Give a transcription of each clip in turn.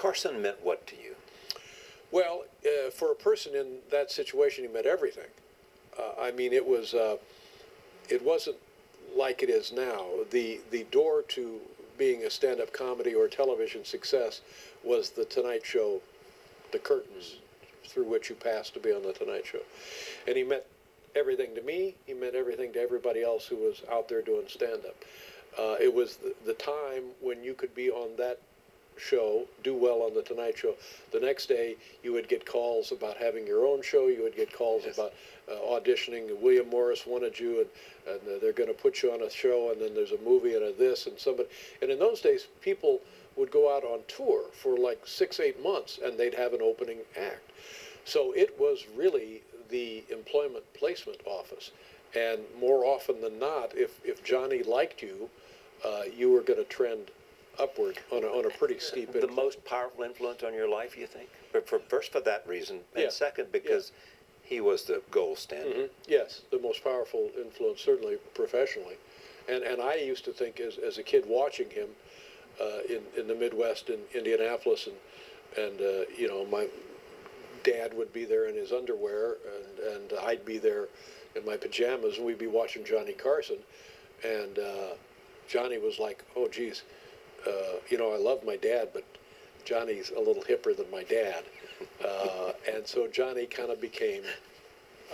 Carson meant what to you? Well, uh, for a person in that situation, he meant everything. Uh, I mean, it was, uh, it wasn't like it is now. The the door to being a stand-up comedy or television success was the Tonight Show, the curtains through which you passed to be on the Tonight Show, and he meant everything to me. He meant everything to everybody else who was out there doing stand-up. Uh, it was the, the time when you could be on that show, do well on the Tonight Show. The next day, you would get calls about having your own show. You would get calls yes. about uh, auditioning. William Morris wanted you, and, and uh, they're going to put you on a show, and then there's a movie and a this and somebody. And in those days, people would go out on tour for like six, eight months, and they'd have an opening act. So it was really the employment placement office. And more often than not, if, if Johnny liked you, uh, you were going to trend upward on a, on a pretty steep The most powerful influence on your life, you think? But for, first, for that reason, and yeah. second, because yeah. he was the gold standard. Mm -hmm. Yes, the most powerful influence, certainly professionally. And, and I used to think as, as a kid watching him uh, in, in the Midwest in Indianapolis, and, and uh, you know, my dad would be there in his underwear, and, and I'd be there in my pajamas, and we'd be watching Johnny Carson. And uh, Johnny was like, oh, geez, uh, you know, I love my dad, but Johnny's a little hipper than my dad. Uh, and so Johnny kind of became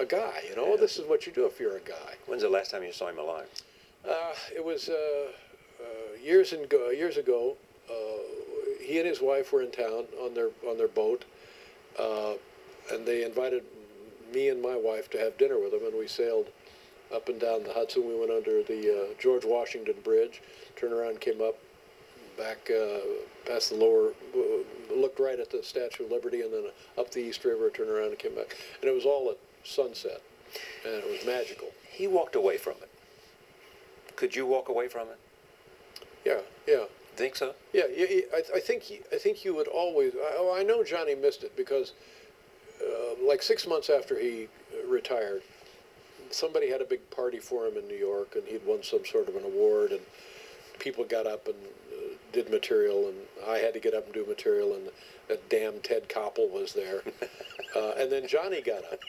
a guy, you know, yeah. this is what you do if you're a guy. When's the last time you saw him alive? Uh, it was uh, uh, years, ago, years ago. Uh, he and his wife were in town on their, on their boat, and they invited me and my wife to have dinner with them, and we sailed up and down the Hudson. We went under the George Washington Bridge, turned around, came up back uh, past the lower, uh, looked right at the Statue of Liberty and then up the East River, turned around and came back. And it was all at sunset, and it was magical. He walked away from it. Could you walk away from it? Yeah, yeah. Think so? Yeah, yeah I, I think he, I think you would always. I, oh, I know Johnny missed it because, uh, like six months after he retired, somebody had a big party for him in New York, and he'd won some sort of an award, and people got up and did material, and I had to get up and do material, and that damn Ted Koppel was there. uh, and then Johnny got up.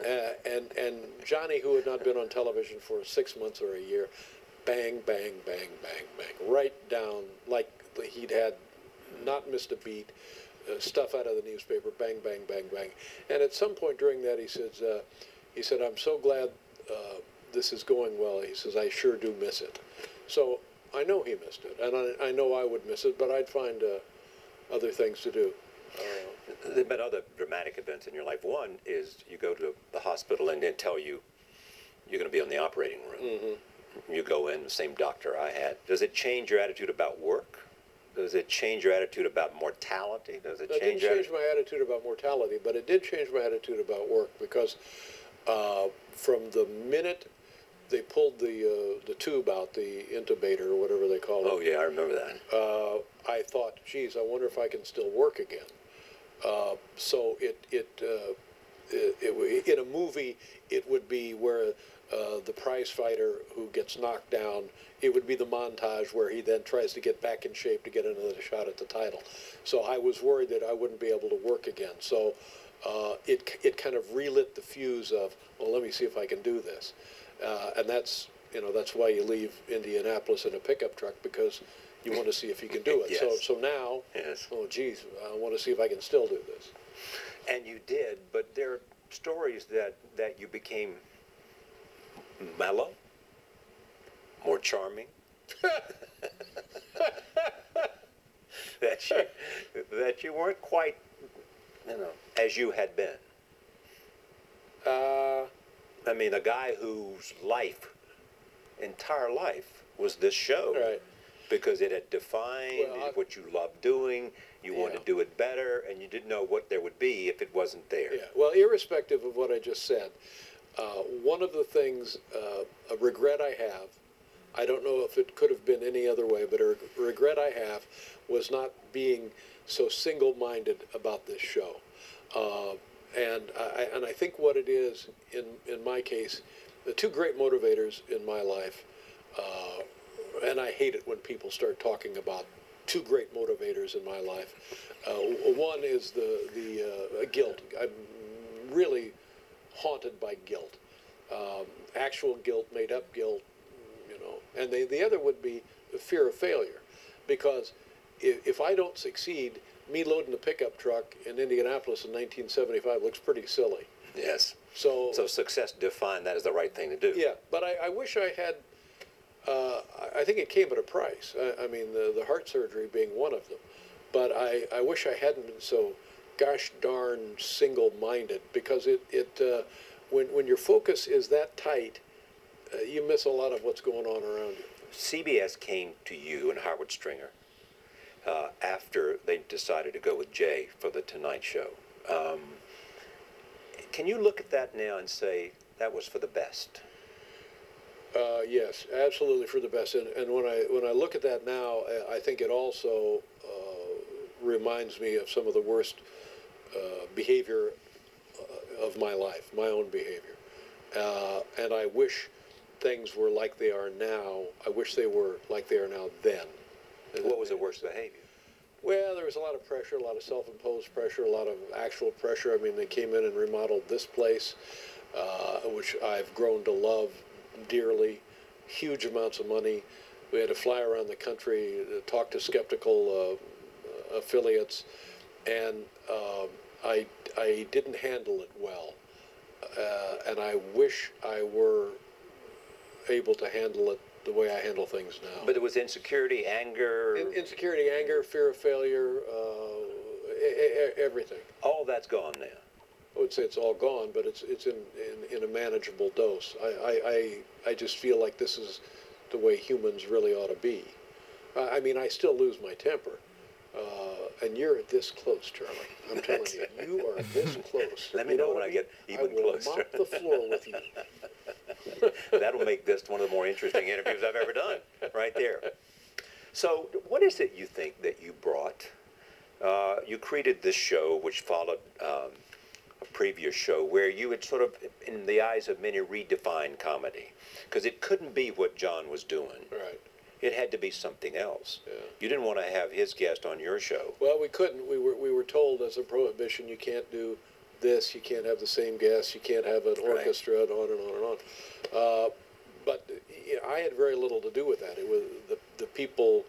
Uh, and, and Johnny, who had not been on television for six months or a year, bang, bang, bang, bang, bang, right down like he'd had not missed a beat, uh, stuff out of the newspaper, bang, bang, bang, bang. And at some point during that, he says, uh, he said, I'm so glad uh, this is going well. He says, I sure do miss it. So I know he missed it, and I, I know I would miss it, but I'd find uh, other things to do. Uh, there have been other dramatic events in your life. One is you go to the hospital and they tell you you're going to be in the operating room. Mm -hmm. You go in, the same doctor I had. Does it change your attitude about work? Does it change your attitude about mortality? Does it, it change? It didn't change my attitude about mortality, but it did change my attitude about work because uh, from the minute they pulled the uh, the tube out, the intubator or whatever they call it. Oh yeah, I remember that. Uh, I thought, geez, I wonder if I can still work again. Uh, so it it, uh, it, it, in a movie it would be where uh, the prize fighter who gets knocked down. It would be the montage where he then tries to get back in shape to get another shot at the title. So I was worried that I wouldn't be able to work again. So uh, it it kind of relit the fuse of well, let me see if I can do this. Uh, and that's you know that's why you leave Indianapolis in a pickup truck because you want to see if you can do it. yes. So so now, yes. oh geez, I want to see if I can still do this. And you did, but there are stories that that you became mellow, more charming. that you that you weren't quite, you know, as you had been. Uh, I mean, a guy whose life, entire life, was this show. Right. Because it had defined well, what you loved doing, you yeah. wanted to do it better, and you didn't know what there would be if it wasn't there. Yeah. Well, irrespective of what I just said, uh, one of the things, uh, a regret I have, I don't know if it could have been any other way, but a regret I have was not being so single-minded about this show. Uh, and I, and I think what it is, in, in my case, the two great motivators in my life, uh, and I hate it when people start talking about two great motivators in my life. Uh, one is the the uh, guilt. I'm really haunted by guilt, um, actual guilt, made up guilt, you know. And the the other would be the fear of failure, because if, if I don't succeed, me loading the pickup truck in Indianapolis in 1975 looks pretty silly. Yes. So So success defined that as the right thing to do. yeah, but I, I wish I had. Uh, I- think it came at a price. I, I mean, the, the heart surgery being one of them. But I, I wish I hadn't been so gosh darn single-minded because it, it uh, when, when your focus is that tight, uh, you miss a lot of what's going on around you. CBS came to you and Howard Stringer uh, after they decided to go with Jay for the Tonight Show. Um, can you look at that now and say that was for the best? Uh, yes, absolutely for the best. And, and when I when I look at that now, I- think it also uh, reminds me of some of the worst uh, behavior uh, of my life, my own behavior. Uh, and I wish things were like they are now. I wish they were like they are now then. What was the worst behavior? Well, there was a lot of pressure, a lot of self-imposed pressure, a lot of actual pressure. I mean, they came in and remodeled this place, uh, which I've grown to love dearly. Huge amounts of money. We had to fly around the country, talk to skeptical uh, affiliates, and um, I I didn't handle it well. Uh, and I wish I were able to handle it the way I handle things now. But it was insecurity, anger, In- insecurity, anger, fear of failure, uh, everything. all that's gone now. I would say it's all gone, but it's it's in, in, in a manageable dose. I, I, I, I just feel like this is the way humans really ought to be. I, I mean, I still lose my temper. Uh, and you're this close, Charlie. I'm telling you, you are this close. Let me You know what when I get even I will closer. mop the floor with you. That'll make this one of the more interesting interviews I've ever done, right there. So, what is it you think that you brought? Uh, you created this show, which followed um, a previous show, where you had sort of, in the eyes of many, redefined comedy, because it couldn't be what John was doing. Right. It had to be something else. Yeah. You didn't want to have his guest on your show. Well, we couldn't. We were we were told as a prohibition, you can't do this. You can't have the same guests. You can't have an Right. orchestra, and on and on and on. Uh, but you know, I had very little to do with that. It was the the people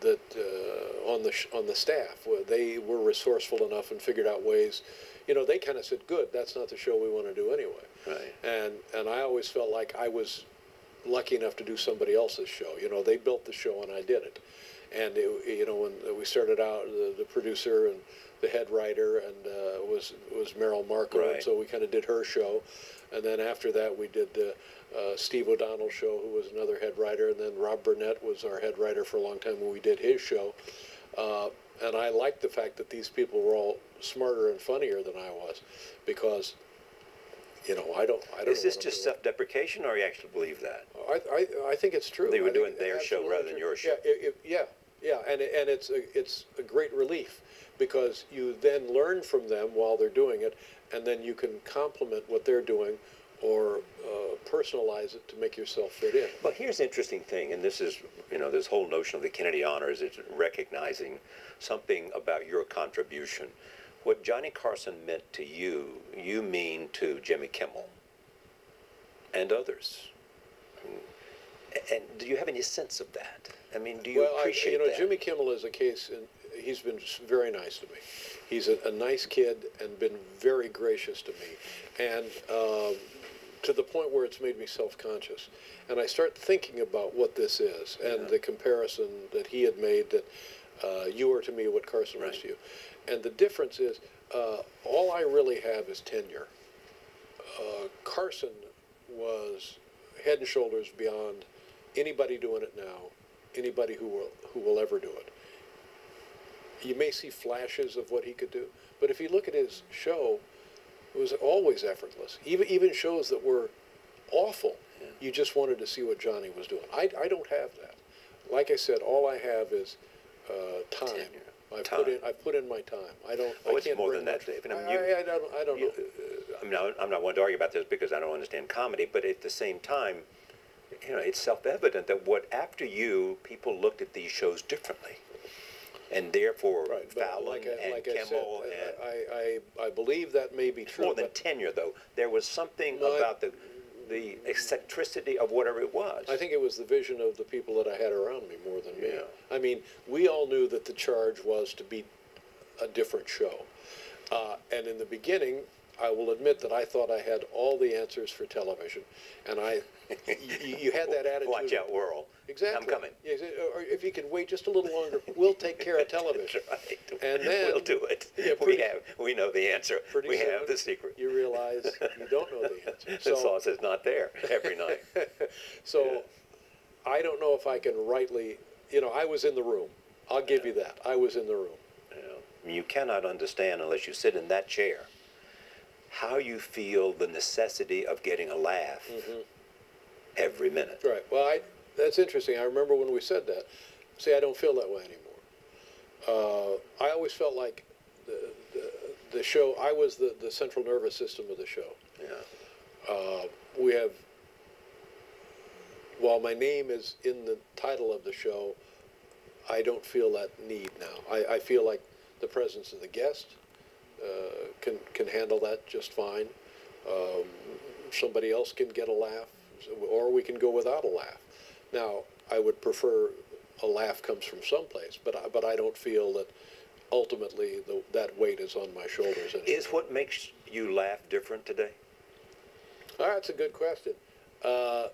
that uh, on the sh- on the staff. were- They were resourceful enough and figured out ways. You know, they kind of said, "Good, that's not the show we want to do anyway." Right. And and I always felt like I was lucky enough to do somebody else's show. You know, they built the show and I did it. And it, you know, when we started out, the, the producer and the head writer and uh, was was Merrill Markoe, and so we kind of did her show. And then after that, we did uh, uh, Steve O'Donnell's show, who was another head writer, and then Rob Burnett was our head writer for a long time when we did his show. Uh, and I liked the fact that these people were all smarter and funnier than I was, because, you know, I don't, I don't. Is this just self-deprecation, or you actually believe that? I, I, I think it's true. They were I doing their show rather than your show. Yeah, it, it- yeah, yeah, and and it's a, it's a great relief because you then learn from them while they're doing it, and then you can complement what they're doing, or uh, personalize it to make yourself fit in. But here's the interesting thing, and this is, you know, this whole notion of the Kennedy Honors is recognizing something about your contribution. What Johnny Carson meant to you, you mean to Jimmy Kimmel and others. And do you have any sense of that? I mean, do you well, appreciate I, you know, that? Jimmy Kimmel is a case, and he's been very nice to me. He's a, a nice kid and been very gracious to me, and um, to the point where it's made me self-conscious. And I start thinking about what this is and Yeah. the comparison that he had made that uh, you are to me what Carson was to you, and the difference is uh, all I really have is tenure. Uh, Carson was head and shoulders beyond anybody doing it now, anybody who will who will ever do it. You may see flashes of what he could do, but if you look at his show, it was always effortless. Even even shows that were awful, you just wanted to see what Johnny was doing. I, I don't have that. Like I said, all I have is uh, time. Tenure. I Time. put in I put in my time. I don't. Oh, I it's can't more than that, Dave. And I mean, you- I, I don't. I don't know. You- uh, I'm not, I'm not one to argue about this because I don't understand comedy, but at the same time, you know, it's self-evident that what after you, people looked at these shows differently. and therefore Right, Fallon like I, and like I said, and I, I, I believe that may be true. more than tenure though. There was something No, about the the eccentricity of whatever it was. I think it was the vision of the people that I had around me more than me. Yeah. I mean, we all knew that the charge was to be a different show. Uh, and in the beginning, I will admit that I thought I had all the answers for television. And I, you, you had that attitude. Watch out, Whirl. Exactly. I'm coming. Yeah, or if you can wait just a little longer, we'll take care of television. That's right. And then- we'll do it. Yeah, we have we know the answer. We soon, have the secret. You realize you don't know the answer. the sauce is not there every night. So Yeah. I don't know if I can rightly, you know, I was in the room. I'll give you that. I was in the room. You, you cannot understand unless you sit in that chair how you feel the necessity of getting a laugh Mm-hmm. Every minute. Right. Well, I, that's interesting. I remember when we said that. See, I don't feel that way anymore. Uh, I always felt like the, the, the show, I was the, the central nervous system of the show. Yeah. Uh, we have, while my name is in the title of the show, I don't feel that need now. I, I feel like the presence of the guest uh, can can handle that just fine. Um, somebody else can get a laugh, or we can go without a laugh. Now, I would prefer a laugh comes from someplace, but I, but I don't feel that ultimately the, that weight is on my shoulders anymore. Is what makes you laugh different today? Oh, that's a good question. Uh,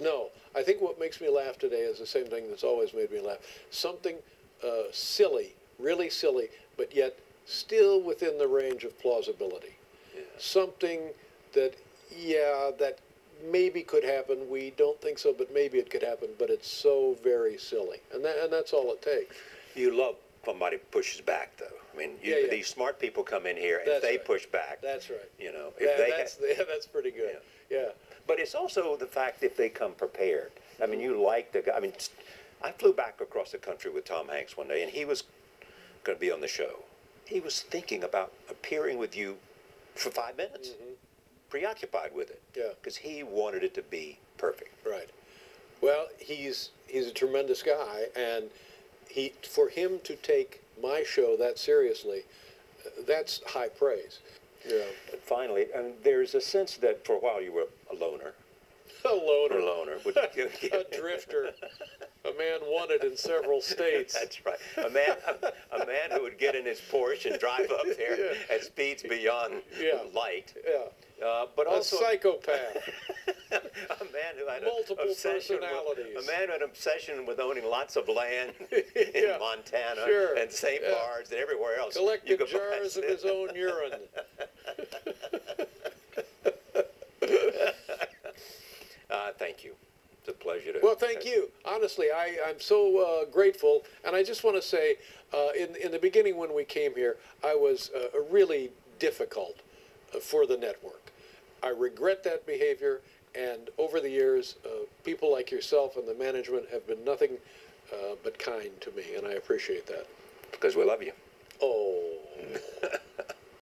no, I think what makes me laugh today is the same thing that's always made me laugh. Something uh, silly, really silly, but yet still within the range of plausibility. Something that, yeah, that maybe could happen. We don't think so, but maybe it could happen. But it's so very silly, and that, and that's all it takes. You love somebody pushes back, though. I mean, you, Yeah, yeah. these smart people come in here and That's they right. push back. That's right. You know, if That- they that's yeah, that's pretty good. Yeah. But it's also the fact if they come prepared. I mean, you like the guy. I mean, I flew back across the country with Tom Hanks one day, and he was going to be on the show. He was thinking about appearing with you for five minutes, mm-hmm. Preoccupied with it. Yeah. Because he wanted it to be perfect. Right. Well, he's he's a tremendous guy, and he for him to take my show that seriously, uh, that's high praise. Yeah. But finally, and there's a sense that for a while you were a loner. A loner, A loner. A drifter, a man wanted in several states. That's right. A man, a, a man who would get in his Porsche and drive up there Yeah. at speeds beyond Yeah. light. Yeah. Uh, but A also psychopath. a man who had Multiple personalities. With, a man who had an obsession with owning lots of land Yeah. in Montana Sure. and St. Yeah. And everywhere else. You Collected jars of his own urine. Uh, thank you. A pleasure to. Well, thank you. Honestly, I, I'm so uh, grateful. And I just want to say, uh, in, in the beginning when we came here, I was uh, really difficult uh, for the network. I regret that behavior. And over the years, uh, people like yourself and the management have been nothing uh, but kind to me, and I appreciate that. Because we love you. Oh.